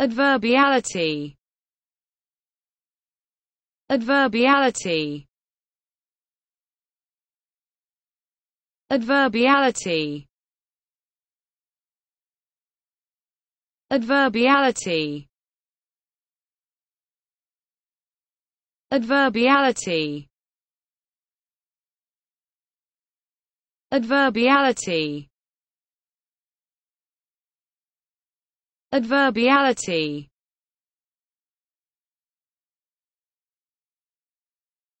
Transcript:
adverbiality. Adverbiality. Adverbiality. Adverbiality. Adverbiality. Adverbiality adverbiality